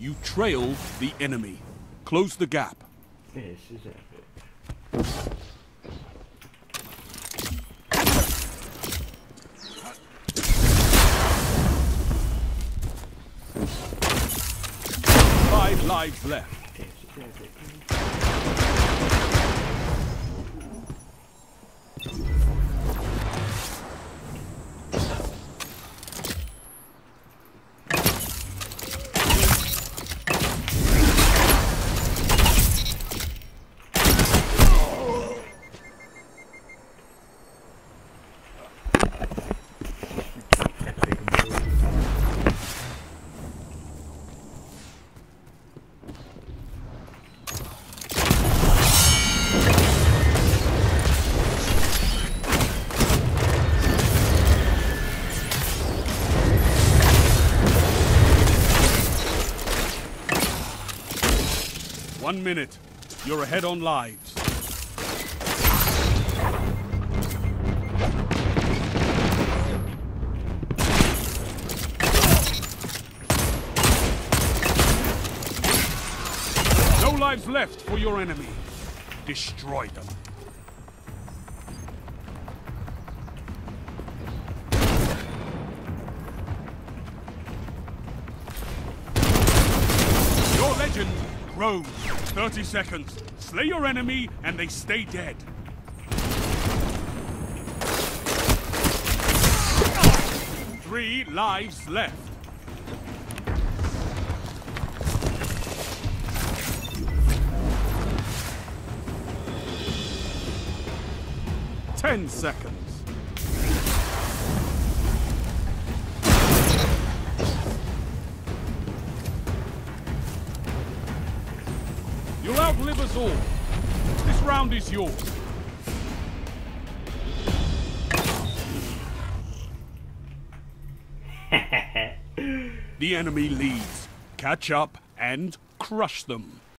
You trail the enemy. Close the gap. This is epic. Five lives left. One minute. You're ahead on lives. No lives left for your enemy. Destroy them. Your legend grows. 30 seconds. Slay your enemy and they stay dead. Three lives left. Ten seconds. You'll outlive us all. This round is yours. The enemy leads. Catch up and crush them.